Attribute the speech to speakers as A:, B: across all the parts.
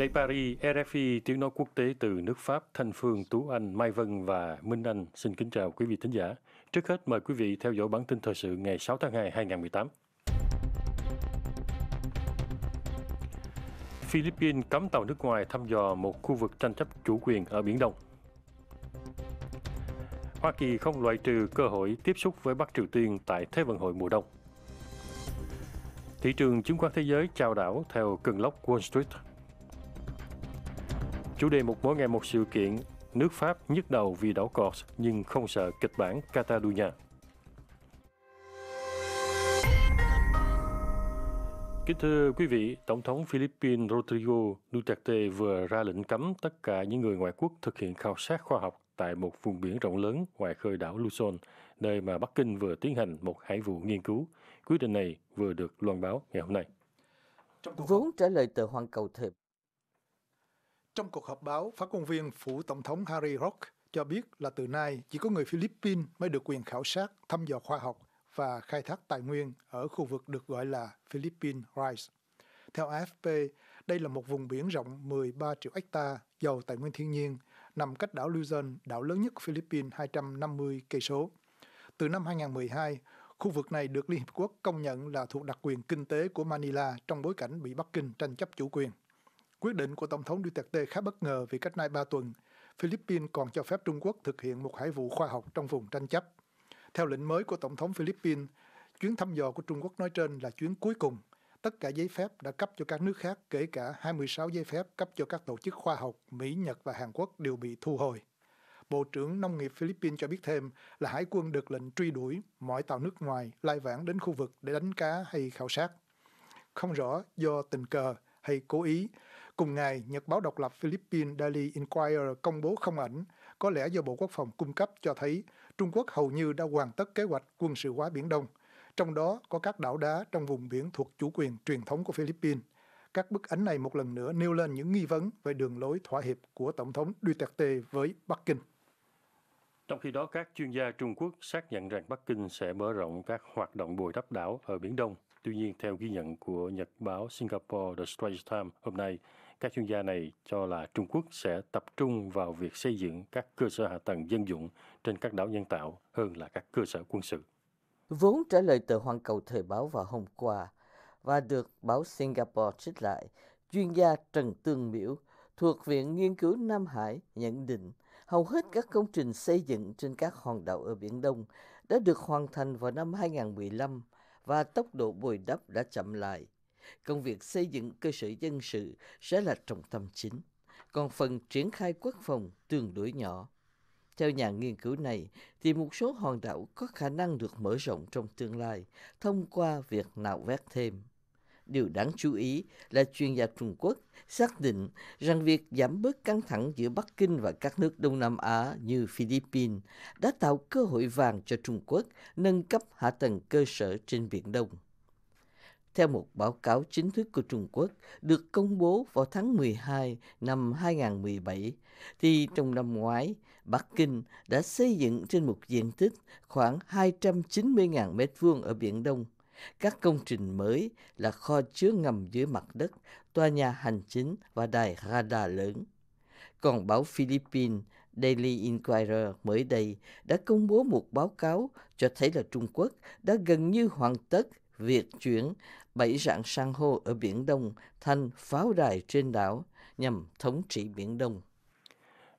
A: Đây Paris, RFI tiếng nói quốc tế từ nước Pháp, Thanh Phương, Tú Anh, Mai Vân và Minh Anh xin kính chào quý vị thính giả. Trước hết mời quý vị theo dõi bản tin thời sự ngày 6 tháng 2 2018. Philippines cấm tàu nước ngoài thăm dò một khu vực tranh chấp chủ quyền ở Biển Đông. Hoa Kỳ không loại trừ cơ hội tiếp xúc với Bắc Triều Tiên tại Thế vận hội mùa đông. Thị trường chứng khoán thế giới chào đảo theo cơn lốc Wall Street. Chủ đề một mỗi ngày một sự kiện, nước Pháp nhức đầu vì đảo Corse nhưng không sợ kịch bản Catalonia. Kính thưa quý vị, Tổng thống Philippines Rodrigo Duterte vừa ra lệnh cấm tất cả những người ngoại quốc thực hiện khảo sát khoa học tại một vùng biển rộng lớn ngoài khơi đảo Luzon, nơi mà Bắc Kinh vừa tiến hành một hải vụ nghiên cứu. Quyết định này vừa được loan báo ngày hôm nay.
B: Vốn trả lời tờ Hoàn Cầu Thiệp,
C: trong cuộc họp báo, phát ngôn viên phủ Tổng thống Harry Rock cho biết là từ nay chỉ có người Philippines mới được quyền khảo sát, thăm dò khoa học và khai thác tài nguyên ở khu vực được gọi là Philippine Rice. Theo AFP, đây là một vùng biển rộng 13 triệu hecta giàu tài nguyên thiên nhiên, nằm cách đảo Luzon, đảo lớn nhất Philippines 250 cây số. Từ năm 2012, khu vực này được Liên Hiệp Quốc công nhận là thuộc đặc quyền kinh tế của Manila trong bối cảnh bị Bắc Kinh tranh chấp chủ quyền. Quyết định của Tổng thống Duterte khá bất ngờ vì cách nay 3 tuần, Philippines còn cho phép Trung Quốc thực hiện một hải vụ khoa học trong vùng tranh chấp. Theo lệnh mới của Tổng thống Philippines, chuyến thăm dò của Trung Quốc nói trên là chuyến cuối cùng. Tất cả giấy phép đã cấp cho các nước khác, kể cả 26 giấy phép cấp cho các tổ chức khoa học Mỹ, Nhật và Hàn Quốc đều bị thu hồi. Bộ trưởng Nông nghiệp Philippines cho biết thêm là hải quân được lệnh truy đuổi mọi tàu nước ngoài lai vãng đến khu vực để đánh cá hay khảo sát. Không rõ do tình cờ hay cố ý, Cùng ngày, Nhật báo độc lập Philippines Daily Inquirer công bố không ảnh, có lẽ do Bộ Quốc phòng cung cấp cho thấy Trung Quốc hầu như đã hoàn tất kế hoạch quân sự hóa Biển Đông, trong đó có các đảo đá trong vùng biển thuộc chủ quyền truyền thống của Philippines. Các bức ảnh này một lần nữa nêu lên những nghi vấn về đường lối thỏa hiệp của Tổng thống Duterte với Bắc Kinh.
A: Trong khi đó, các chuyên gia Trung Quốc xác nhận rằng Bắc Kinh sẽ mở rộng các hoạt động bồi đắp đảo ở Biển Đông. Tuy nhiên, theo ghi nhận của nhật báo Singapore The Straits Times hôm nay, các chuyên gia này cho là Trung Quốc sẽ tập trung vào việc xây dựng các cơ sở hạ tầng dân dụng trên các đảo nhân tạo hơn là các cơ sở quân sự.
B: Vốn trả lời tờ Hoàn Cầu Thời báo vào hôm qua và được báo Singapore trích lại, chuyên gia Trần Tương Miễu thuộc Viện Nghiên cứu Nam Hải nhận định hầu hết các công trình xây dựng trên các hòn đảo ở Biển Đông đã được hoàn thành vào năm 2015 và tốc độ bồi đắp đã chậm lại công việc xây dựng cơ sở dân sự sẽ là trọng tâm chính, còn phần triển khai quốc phòng tương đối nhỏ. Theo nhà nghiên cứu này, thì một số hòn đảo có khả năng được mở rộng trong tương lai thông qua việc nạo vét thêm. Điều đáng chú ý là chuyên gia Trung Quốc xác định rằng việc giảm bớt căng thẳng giữa Bắc Kinh và các nước Đông Nam Á như Philippines đã tạo cơ hội vàng cho Trung Quốc nâng cấp hạ tầng cơ sở trên Biển Đông. Theo một báo cáo chính thức của Trung Quốc được công bố vào tháng 12 năm 2017, thì trong năm ngoái, Bắc Kinh đã xây dựng trên một diện tích khoảng 290.000 m2 ở Biển Đông. Các công trình mới là kho chứa ngầm dưới mặt đất, tòa nhà hành chính và đài radar lớn. Còn báo Philippines Daily Inquirer mới đây đã công bố một báo cáo cho thấy là Trung Quốc đã gần như hoàn tất việc chuyển bảy rạn san hô ở Biển Đông thành pháo đài trên đảo nhằm thống trị Biển Đông.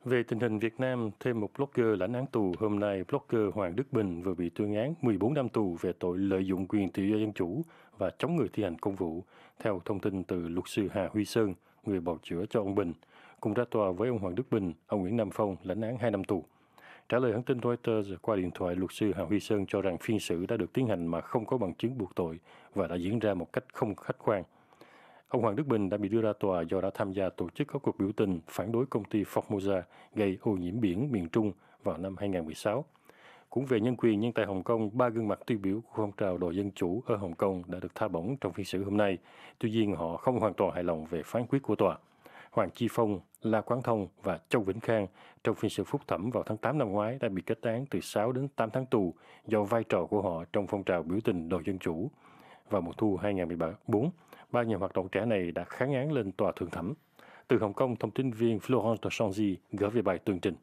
A: Về tình hình Việt Nam, thêm một blogger lãnh án tù hôm nay, blogger Hoàng Đức Bình vừa bị tuyên án 14 năm tù về tội lợi dụng quyền tự do dân chủ và chống người thi hành công vụ, theo thông tin từ luật sư Hà Huy Sơn, người bào chữa cho ông Bình. Cùng ra tòa với ông Hoàng Đức Bình, ông Nguyễn Nam Phong lãnh án 2 năm tù. Trả lời hãng tin Reuters qua điện thoại, luật sư Hà Huy Sơn cho rằng phiên xử đã được tiến hành mà không có bằng chứng buộc tội và đã diễn ra một cách không khách quan. Ông Hoàng Đức Bình đã bị đưa ra tòa do đã tham gia tổ chức các cuộc biểu tình phản đối công ty Formosa gây ô nhiễm biển miền Trung vào năm 2016. Cũng về nhân quyền, nhưng tại Hồng Kông, ba gương mặt tiêu biểu của phong trào đòi dân chủ ở Hồng Kông đã được tha bổng trong phiên xử hôm nay. Tuy nhiên, họ không hoàn toàn hài lòng về phán quyết của tòa. Hoàng Chi Phong, La Quán Thông và Châu Vĩnh Khang trong phiên xử phúc thẩm vào tháng 8 năm ngoái đã bị kết án từ 6 đến 8 tháng tù do vai trò của họ trong phong trào biểu tình đòi dân chủ. Vào mùa thu 2014, ba nhà hoạt động trẻ này đã kháng án lên tòa thượng thẩm. Từ Hồng Kông, thông tin viên Florence de Changy gửi về bài tường trình.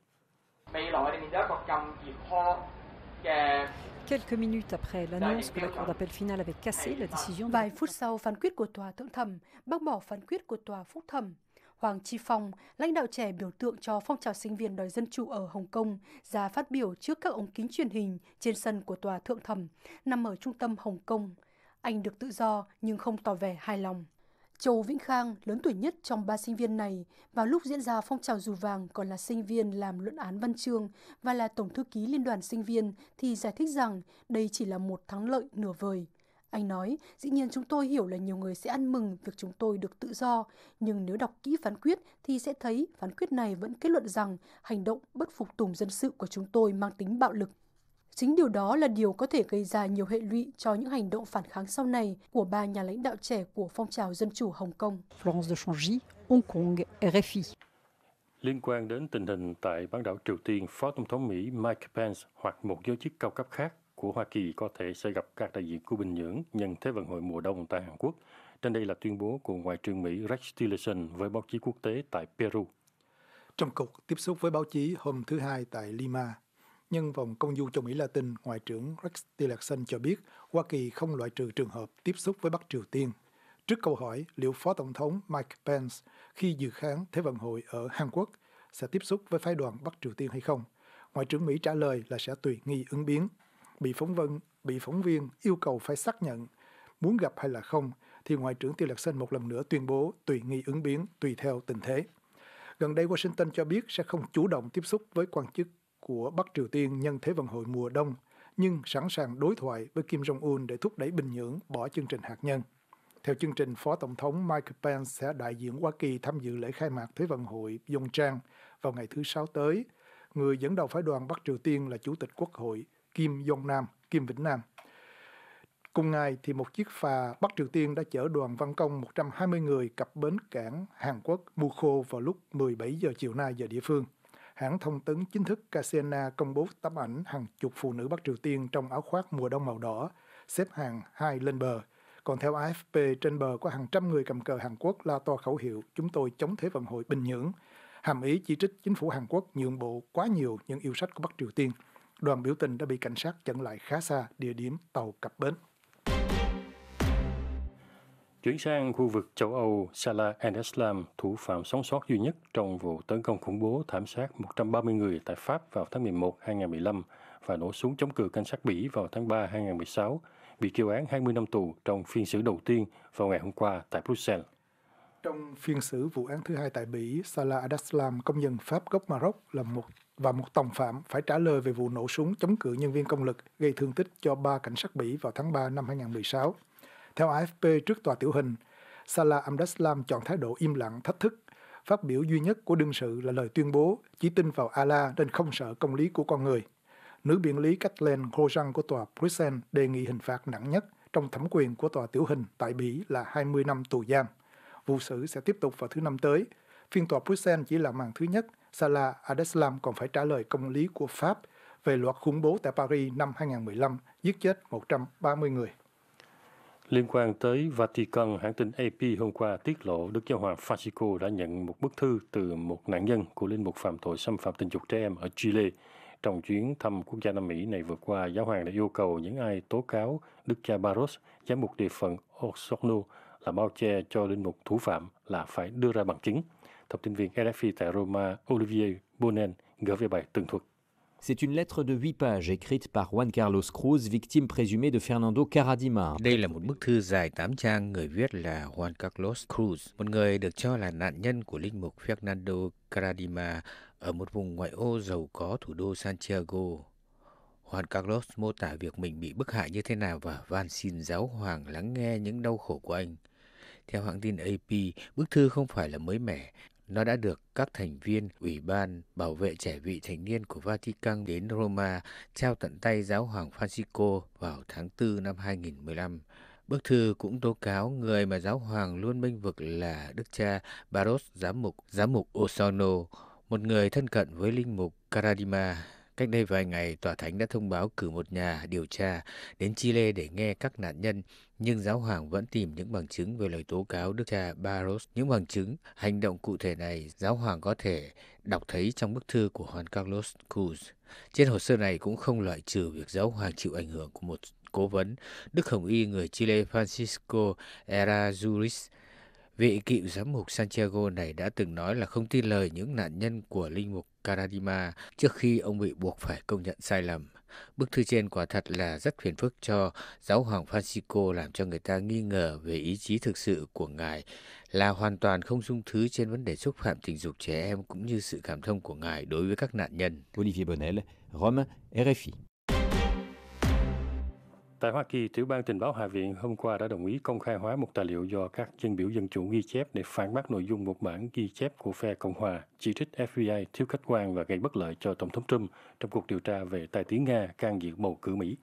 D: Quelques minutes après l'annonce que la Cour d'appel finale avait cassé la décision,
E: vài phút sau phán quyết của tòa thượng thẩm bác bỏ phán quyết của tòa phúc thẩm, Hoàng Chi Phong, lãnh đạo trẻ biểu tượng cho phong trào sinh viên đòi dân chủ ở Hồng Kông, ra phát biểu trước các ống kính truyền hình trên sân của tòa thượng thẩm nằm ở trung tâm Hồng Kông. Anh được tự do nhưng không tỏ vẻ hài lòng. Châu Vĩnh Khang, lớn tuổi nhất trong ba sinh viên này, vào lúc diễn ra phong trào dù vàng còn là sinh viên làm luận án văn chương và là tổng thư ký liên đoàn sinh viên thì giải thích rằng đây chỉ là một thắng lợi nửa vời. Anh nói, dĩ nhiên chúng tôi hiểu là nhiều người sẽ ăn mừng việc chúng tôi được tự do, nhưng nếu đọc kỹ phán quyết thì sẽ thấy phán quyết này vẫn kết luận rằng hành động bất phục tùng dân sự của chúng tôi mang tính bạo lực. Chính điều đó là điều có thể gây ra nhiều hệ lụy cho những hành động phản kháng sau này của ba nhà lãnh đạo trẻ của phong trào dân chủ Hồng Kông.
D: Florence de Changy, Hong Kong, RFI.
A: Liên quan đến tình hình tại bán đảo Triều Tiên, Phó Tổng thống Mỹ Mike Pence hoặc một giới chức cao cấp khác của Hoa Kỳ có thể sẽ gặp các đại diện của Bình Nhưỡng nhân Thế vận hội mùa đông tại Hàn Quốc. Trên đây là tuyên bố của Ngoại trưởng Mỹ Rex Tillerson với báo chí quốc tế tại Peru.
C: Trong cuộc tiếp xúc với báo chí hôm thứ Hai tại Lima, nhân vòng công du châu Mỹ Latin, Ngoại trưởng Rex Tillerson cho biết Hoa Kỳ không loại trừ trường hợp tiếp xúc với Bắc Triều Tiên. Trước câu hỏi liệu Phó Tổng thống Mike Pence khi dự kháng Thế vận hội ở Hàn Quốc sẽ tiếp xúc với phái đoàn Bắc Triều Tiên hay không, Ngoại trưởng Mỹ trả lời là sẽ tùy nghi ứng biến bị phóng vân, bị phóng viên yêu cầu phải xác nhận muốn gặp hay là không thì ngoại trưởng Tillerson một lần nữa tuyên bố tùy nghi ứng biến tùy theo tình thế. Gần đây Washington cho biết sẽ không chủ động tiếp xúc với quan chức của Bắc Triều Tiên nhân Thế vận hội mùa đông, nhưng sẵn sàng đối thoại với Kim Jong-un để thúc đẩy Bình Nhưỡng bỏ chương trình hạt nhân. Theo chương trình, Phó Tổng thống Mike Pence sẽ đại diện Hoa Kỳ tham dự lễ khai mạc Thế vận hội Pyeongchang vào ngày thứ Sáu tới. Người dẫn đầu phái đoàn Bắc Triều Tiên là Chủ tịch Quốc hội Kim Jong Nam, Kim Vĩnh Nam. Cùng ngày thì một chiếc phà Bắc Triều Tiên đã chở đoàn văn công 120 người cập bến cảng Hàn Quốc Mukho vào lúc 17 giờ chiều nay giờ địa phương. Hãng thông tấn chính thức KCNA công bố tấm ảnh hàng chục phụ nữ Bắc Triều Tiên trong áo khoác mùa đông màu đỏ, xếp hàng hai lên bờ. Còn theo AFP, trên bờ có hàng trăm người cầm cờ Hàn Quốc la to khẩu hiệu chúng tôi chống Thế vận hội Bình Nhưỡng. Hàm ý chỉ trích chính phủ Hàn Quốc nhượng bộ quá nhiều những yêu sách của Bắc Triều Tiên đoàn biểu tình đã bị cảnh sát chặn lại khá xa địa điểm tàu cập bến.
A: Chuyển sang khu vực châu Âu, Salah al-Islam, thủ phạm sống sót duy nhất trong vụ tấn công khủng bố thảm sát 130 người tại Pháp vào tháng 11 2015 và nổ súng chống cự cảnh sát Bỉ vào tháng 3 2016, bị kêu án 20 năm tù trong phiên xử đầu tiên vào ngày hôm qua tại Bruxelles.
C: Trong phiên xử vụ án thứ hai tại Bỉ, Salah Adaslam, công dân Pháp gốc Maroc, là một và một tòng phạm phải trả lời về vụ nổ súng chống cự nhân viên công lực gây thương tích cho ba cảnh sát Bỉ vào tháng 3 năm 2016. Theo AFP trước tòa tiểu hình, Salah Amdaslam chọn thái độ im lặng thách thức. Phát biểu duy nhất của đương sự là lời tuyên bố chỉ tin vào Allah nên không sợ công lý của con người. Nữ biện lý Kathleen Grosjean của tòa Bruxelles đề nghị hình phạt nặng nhất trong thẩm quyền của tòa tiểu hình tại Bỉ là 20 năm tù giam. Vụ xử sẽ tiếp tục vào thứ năm tới. Phiên tòa Bruxelles chỉ là màn thứ nhất Salah Adeslam còn phải trả lời công lý của Pháp về loạt khủng bố tại Paris năm 2015, giết chết 130 người.
A: Liên quan tới Vatican, hãng tin AP hôm qua tiết lộ Đức Giáo hoàng Francisco đã nhận một bức thư từ một nạn nhân của linh mục phạm tội xâm phạm tình dục trẻ em ở Chile. Trong chuyến thăm quốc gia Nam Mỹ này vừa qua, giáo hoàng đã yêu cầu những ai tố cáo Đức cha Barros, giám mục địa phận Osorno, là bao che cho linh mục thủ phạm là phải đưa ra bằng chứng. Thông tin viên RFI tại Roma Olivier Bonen gửi về bài tường thuật.
F: C'est une lettre de 8 pages écrite par Juan Carlos Cruz, victime présumée de Fernando Caradima.
G: Đây là một bức thư dài 8 trang, người viết là Juan Carlos Cruz, một người được cho là nạn nhân của linh mục Fernando Caradima ở một vùng ngoại ô giàu có thủ đô Santiago. Juan Carlos mô tả việc mình bị bức hại như thế nào và van xin giáo hoàng lắng nghe những đau khổ của anh. Theo hãng tin AP, bức thư không phải là mới mẻ, nó đã được các thành viên Ủy ban Bảo vệ trẻ vị thành niên của Vatican đến Roma trao tận tay giáo hoàng Francisco vào tháng 4 năm 2015. Bức thư cũng tố cáo người mà giáo hoàng luôn minh vực là đức cha Barros giám mục giám mục Osorno, một người thân cận với linh mục Caradima. Cách đây vài ngày, tòa thánh đã thông báo cử một nhà điều tra đến Chile để nghe các nạn nhân, nhưng giáo hoàng vẫn tìm những bằng chứng về lời tố cáo đức cha Barros. Những bằng chứng, hành động cụ thể này, giáo hoàng có thể đọc thấy trong bức thư của Juan Carlos Cruz. Trên hồ sơ này cũng không loại trừ việc giáo hoàng chịu ảnh hưởng của một cố vấn, Đức Hồng Y người Chile Francisco Erazuris. Vị cựu giám mục Santiago này đã từng nói là không tin lời những nạn nhân của linh mục Caradima trước khi ông bị buộc phải công nhận sai lầm. Bức thư trên quả thật là rất phiền phức cho giáo hoàng Francisco làm cho người ta nghi ngờ về ý chí thực sự của ngài là hoàn toàn không dung thứ trên vấn đề xúc phạm tình dục trẻ em cũng như sự cảm thông của ngài đối với các nạn nhân.
F: Olivier Bonnel, Rome, RFI.
A: Tại Hoa Kỳ, tiểu ban tình báo Hạ viện hôm qua đã đồng ý công khai hóa một tài liệu do các dân biểu dân chủ ghi chép để phản bác nội dung một bản ghi chép của phe Cộng hòa, chỉ trích FBI thiếu khách quan và gây bất lợi cho Tổng thống Trump trong cuộc điều tra về tài tiếng Nga can dự bầu cử Mỹ.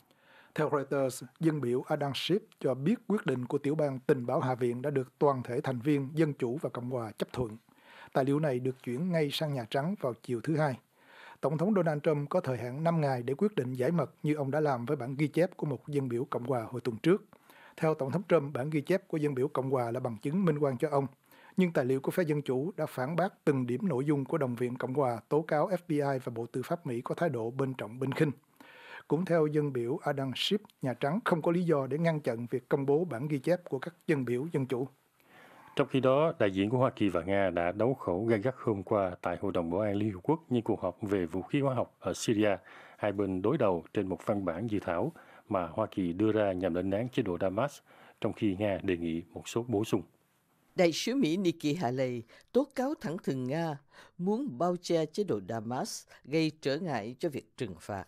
C: Theo Reuters, dân biểu Adam Schiff cho biết quyết định của tiểu ban tình báo Hạ viện đã được toàn thể thành viên Dân Chủ và Cộng hòa chấp thuận. Tài liệu này được chuyển ngay sang Nhà Trắng vào chiều thứ Hai. Tổng thống Donald Trump có thời hạn 5 ngày để quyết định giải mật như ông đã làm với bản ghi chép của một dân biểu Cộng hòa hồi tuần trước. Theo Tổng thống Trump, bản ghi chép của dân biểu Cộng hòa là bằng chứng minh quan cho ông. Nhưng tài liệu của phe Dân Chủ đã phản bác từng điểm nội dung của đồng viện Cộng hòa tố cáo FBI và Bộ Tư pháp Mỹ có thái độ bên trọng bên khinh. Cũng theo dân biểu Adam Schiff, Nhà Trắng không có lý do để ngăn chặn việc công bố bản ghi chép của các dân biểu Dân Chủ.
A: Trong khi đó, đại diện của Hoa Kỳ và Nga đã đấu khẩu gay gắt hôm qua tại Hội đồng Bảo an Liên Hợp Quốc như cuộc họp về vũ khí hóa học ở Syria. Hai bên đối đầu trên một văn bản dự thảo mà Hoa Kỳ đưa ra nhằm lên án chế độ Damas, trong khi Nga đề nghị một số bổ sung.
B: Đại sứ Mỹ Nikki Haley tố cáo thẳng thừng Nga muốn bao che chế độ Damas gây trở ngại cho việc trừng phạt.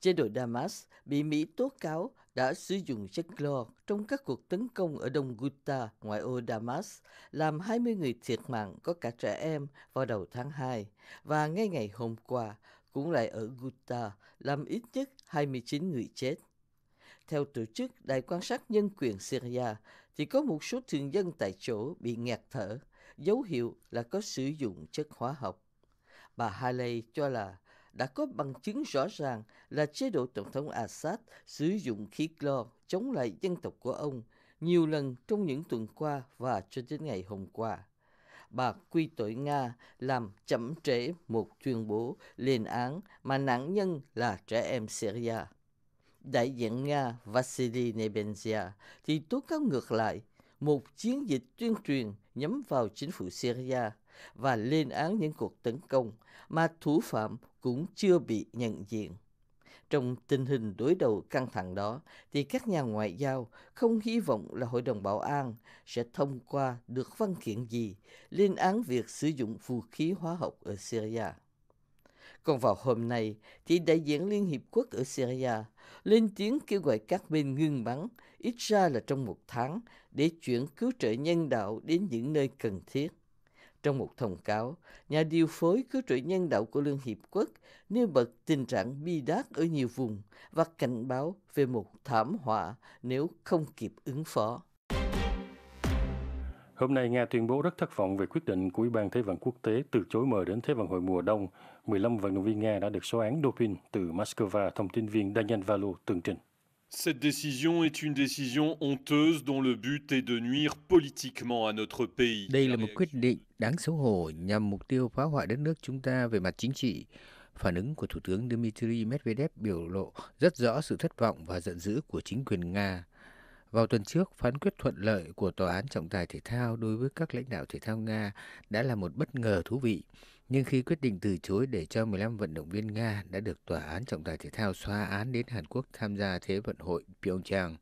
B: Chế độ Damas bị Mỹ tố cáo đã sử dụng chất clo trong các cuộc tấn công ở Đông Ghouta, ngoại ô Damas, làm 20 người thiệt mạng có cả trẻ em vào đầu tháng 2 và ngay ngày hôm qua cũng lại ở Ghouta làm ít nhất 29 người chết. Theo tổ chức Đài quan sát nhân quyền Syria, thì có một số thường dân tại chỗ bị nghẹt thở, dấu hiệu là có sử dụng chất hóa học. Bà Haley cho là đã có bằng chứng rõ ràng là chế độ Tổng thống Assad sử dụng khí clo chống lại dân tộc của ông nhiều lần trong những tuần qua và cho đến ngày hôm qua. Bà quy tội Nga làm chậm trễ một tuyên bố lên án mà nạn nhân là trẻ em Syria. Đại diện Nga Vasily Nebenzia thì tố cáo ngược lại một chiến dịch tuyên truyền nhắm vào chính phủ Syria và lên án những cuộc tấn công mà thủ phạm cũng chưa bị nhận diện. Trong tình hình đối đầu căng thẳng đó, thì các nhà ngoại giao không hy vọng là Hội đồng Bảo an sẽ thông qua được văn kiện gì lên án việc sử dụng vũ khí hóa học ở Syria. Còn vào hôm nay, thì đại diện Liên Hiệp Quốc ở Syria lên tiếng kêu gọi các bên ngưng bắn, ít ra là trong một tháng, để chuyển cứu trợ nhân đạo đến những nơi cần thiết. Trong một thông cáo, nhà điều phối cứu trợ nhân đạo của Liên Hiệp Quốc nêu bật tình trạng bi đát ở nhiều vùng và cảnh báo về một thảm họa nếu không kịp ứng phó.
A: Hôm nay, Nga tuyên bố rất thất vọng về quyết định của Ủy ban Thế vận Quốc tế từ chối mời đến Thế vận hội mùa đông. 15 vận động viên Nga đã được xóa án doping từ Moscow, thông tin viên Daniel Valo tường trình.
H: Cette décision est une décision honteuse dont le but est de nuire politiquement à notre pays.
G: Đây là một quyết định đáng xấu hổ nhằm mục tiêu phá hoại đất nước chúng ta về mặt chính trị. Phản ứng của Thủ tướng Dmitry Medvedev biểu lộ rất rõ sự thất vọng và giận dữ của chính quyền Nga. Vào tuần trước, phán quyết thuận lợi của Tòa án trọng tài thể thao đối với các lãnh đạo thể thao Nga đã là một bất ngờ thú vị. Nhưng khi quyết định từ chối để cho 15 vận động viên Nga đã được Tòa án trọng tài thể thao xóa án đến Hàn Quốc tham gia Thế vận hội Pyeongchang,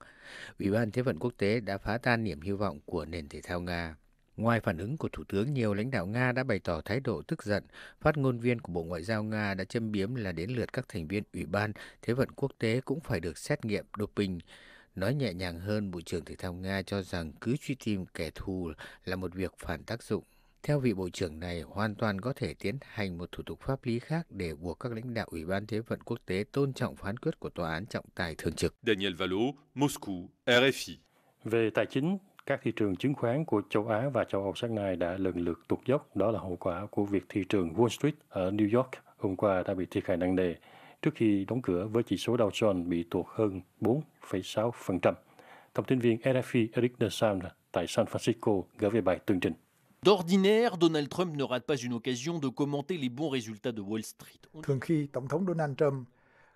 G: Ủy ban Thế vận Quốc tế đã phá tan niềm hy vọng của nền thể thao Nga. Ngoài phản ứng của Thủ tướng, nhiều lãnh đạo Nga đã bày tỏ thái độ tức giận. Phát ngôn viên của Bộ Ngoại giao Nga đã châm biếm là đến lượt các thành viên Ủy ban Thế vận Quốc tế cũng phải được xét nghiệm doping. Nói nhẹ nhàng hơn, Bộ trưởng Thể thao Nga cho rằng cứ truy tìm kẻ thù là một việc phản tác dụng. Theo vị Bộ trưởng này, hoàn toàn có thể tiến hành một thủ tục pháp lý khác để buộc các lãnh đạo Ủy ban Thế vận Quốc tế tôn trọng phán quyết của Tòa án trọng tài thường trực.
H: Daniel Valo, Moscou, RFI.
A: Về tài chính, các thị trường chứng khoán của châu Á và châu Âu sáng nay đã lần lượt tụt dốc. Đó là hậu quả của việc thị trường Wall Street ở New York hôm qua đã bị thiệt hại nặng nề trước khi đóng cửa với chỉ số Dow Jones bị tuột hơn 4,6%. Thông tin viên RFI Eric Desan tại San Francisco gửi về bài tường trình.
I: D'ordinaire, Donald Trump ne rate pas une occasion de commenter les bons résultats de Wall Street.
C: Thường khi Tổng thống Donald Trump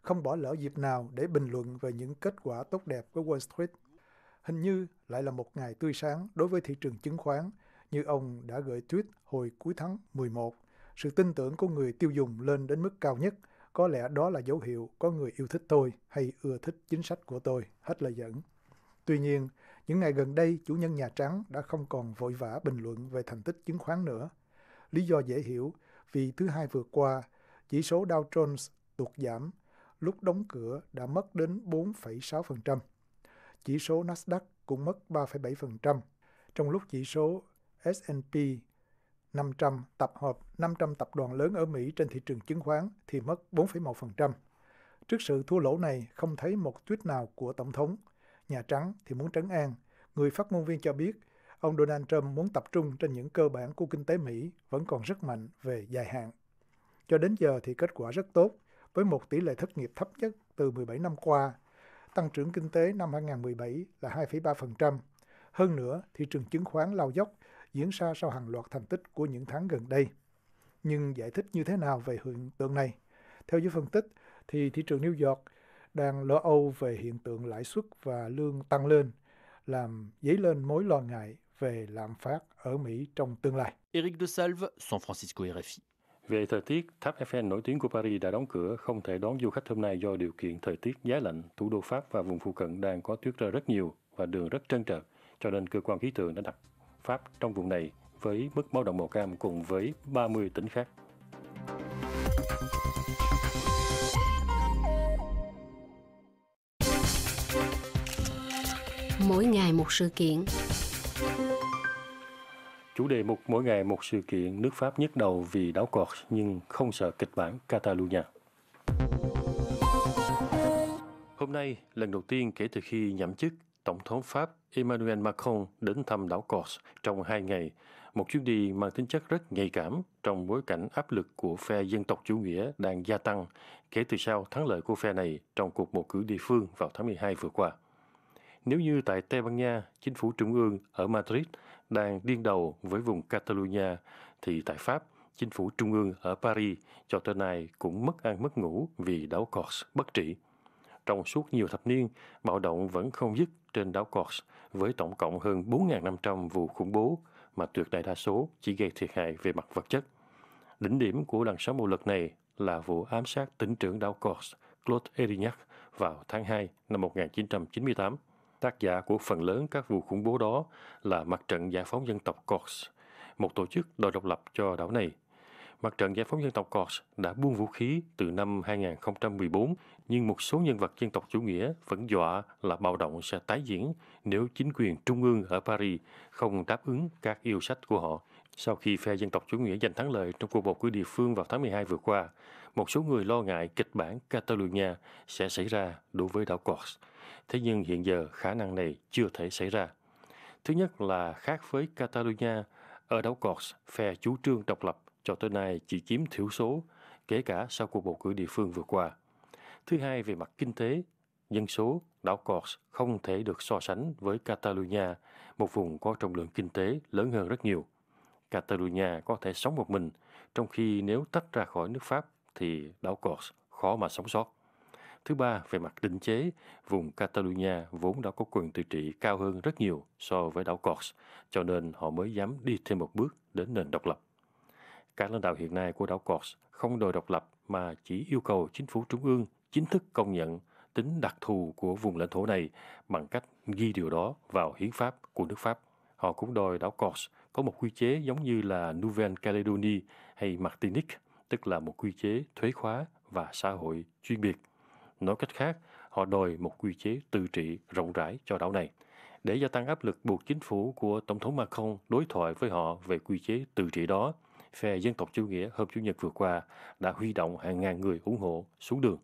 C: không bỏ lỡ dịp nào để bình luận về những kết quả tốt đẹp của Wall Street. Hình như lại là một ngày tươi sáng đối với thị trường chứng khoán, như ông đã gửi tweet hồi cuối tháng 11. Sự tin tưởng của người tiêu dùng lên đến mức cao nhất, có lẽ đó là dấu hiệu có người yêu thích tôi hay ưa thích chính sách của tôi, hết lời dẫn. Tuy nhiên, những ngày gần đây, chủ nhân Nhà Trắng đã không còn vội vã bình luận về thành tích chứng khoán nữa. Lý do dễ hiểu, vì thứ hai vừa qua, chỉ số Dow Jones tụt giảm, lúc đóng cửa đã mất đến 4,6%. Chỉ số Nasdaq cũng mất 3,7%, trong lúc chỉ số S&P 500 tập hợp 500 tập đoàn lớn ở Mỹ trên thị trường chứng khoán thì mất 4,1%. Trước sự thua lỗ này, không thấy một tweet nào của Tổng thống. Nhà Trắng thì muốn trấn an. Người phát ngôn viên cho biết, ông Donald Trump muốn tập trung trên những cơ bản của kinh tế Mỹ vẫn còn rất mạnh về dài hạn. Cho đến giờ thì kết quả rất tốt, với một tỷ lệ thất nghiệp thấp nhất từ 17 năm qua. Tăng trưởng kinh tế năm 2017 là 2,3%. Hơn nữa, thị trường chứng khoán lao dốc diễn ra sau hàng loạt thành tích của những tháng gần đây. Nhưng giải thích như thế nào về hiện tượng này? Theo giới phân tích, thì thị trường New York đang lo âu về hiện tượng lãi suất và lương tăng lên, làm dấy lên mối lo ngại về lạm phát ở Mỹ trong tương lai.
I: Eric de Salve, San Francisco RFI.
A: Về thời tiết, tháp Eiffel nổi tiếng của Paris đã đóng cửa, không thể đón du khách hôm nay do điều kiện thời tiết giá lạnh. Thủ đô Pháp và vùng phụ cận đang có tuyết rơi rất nhiều và đường rất trơn trượt, cho nên cơ quan khí tượng đã đặt Pháp trong vùng này với mức báo động màu cam cùng với 30 tỉnh khác.
J: Một sự kiện.
A: Chủ đề mục mỗi ngày một sự kiện, nước Pháp nhức đầu vì đảo cọt nhưng không sợ kịch bản Catalonia. Hôm nay, lần đầu tiên kể từ khi nhậm chức, Tổng thống Pháp Emmanuel Macron đến thăm đảo Cors trong hai ngày, một chuyến đi mang tính chất rất nhạy cảm trong bối cảnh áp lực của phe dân tộc chủ nghĩa đang gia tăng kể từ sau thắng lợi của phe này trong cuộc bầu cử địa phương vào tháng 12 vừa qua. Nếu như tại Tây Ban Nha, chính phủ trung ương ở Madrid đang điên đầu với vùng Catalonia, thì tại Pháp, chính phủ trung ương ở Paris cho tới nay cũng mất ăn mất ngủ vì đảo Corse bất trị. Trong suốt nhiều thập niên, bạo động vẫn không dứt trên đảo Corse với tổng cộng hơn 4.500 vụ khủng bố mà tuyệt đại đa số chỉ gây thiệt hại về mặt vật chất. Đỉnh điểm của làn sóng bạo lực này là vụ ám sát tỉnh trưởng đảo Corse Claude Erignac vào tháng 2 năm 1998. Tác giả của phần lớn các vụ khủng bố đó là Mặt trận Giải phóng Dân tộc Corse, một tổ chức đòi độc lập cho đảo này. Mặt trận Giải phóng Dân tộc Corse đã buông vũ khí từ năm 2014, nhưng một số nhân vật dân tộc chủ nghĩa vẫn dọa là bạo động sẽ tái diễn nếu chính quyền trung ương ở Paris không đáp ứng các yêu sách của họ. Sau khi phe dân tộc chủ nghĩa giành thắng lợi trong cuộc bầu cử địa phương vào tháng 12 vừa qua, một số người lo ngại kịch bản Catalonia sẽ xảy ra đối với đảo Corse. Thế nhưng hiện giờ khả năng này chưa thể xảy ra. Thứ nhất là khác với Catalonia, ở đảo Corts, phe chủ trương độc lập cho tới nay chỉ chiếm thiểu số, kể cả sau cuộc bầu cử địa phương vừa qua. Thứ hai, về mặt kinh tế, dân số, đảo Corts không thể được so sánh với Catalonia, một vùng có trọng lượng kinh tế lớn hơn rất nhiều. Catalonia có thể sống một mình, trong khi nếu tách ra khỏi nước Pháp thì đảo Corts khó mà sống sót. Thứ ba, về mặt định chế, vùng Catalonia vốn đã có quyền tự trị cao hơn rất nhiều so với đảo Corse, cho nên họ mới dám đi thêm một bước đến nền độc lập. Các lãnh đạo hiện nay của đảo Corse không đòi độc lập mà chỉ yêu cầu chính phủ trung ương chính thức công nhận tính đặc thù của vùng lãnh thổ này bằng cách ghi điều đó vào hiến pháp của nước Pháp. Họ cũng đòi đảo Corse có một quy chế giống như là Nouvelle-Calédonie hay Martinique, tức là một quy chế thuế khóa và xã hội chuyên biệt. Nói cách khác, họ đòi một quy chế tự trị rộng rãi cho đảo này. Để gia tăng áp lực buộc chính phủ của Tổng thống Macron đối thoại với họ về quy chế tự trị đó, phe dân tộc chủ nghĩa hôm Chủ nhật vừa qua đã huy động hàng ngàn người ủng hộ xuống đường.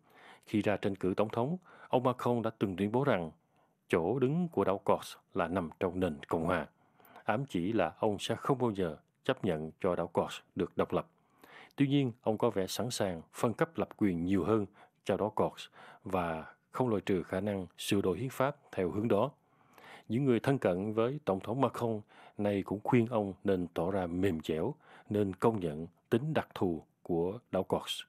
A: Khi ra tranh cử tổng thống, ông Macron đã từng tuyên bố rằng chỗ đứng của đảo Corse là nằm trong nền Cộng hòa. Ám chỉ là ông sẽ không bao giờ chấp nhận cho đảo Corse được độc lập. Tuy nhiên, ông có vẻ sẵn sàng phân cấp lập quyền nhiều hơn cho đó Corks và không loại trừ khả năng sửa đổi hiến pháp theo hướng đó. Những người thân cận với Tổng thống Macron này cũng khuyên ông nên tỏ ra mềm dẻo, nên công nhận tính đặc thù của đảo Corks.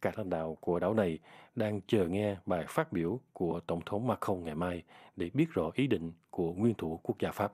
A: Các lãnh đạo của đảo này đang chờ nghe bài phát biểu của Tổng thống Macron ngày mai để biết rõ ý định của nguyên thủ quốc gia Pháp.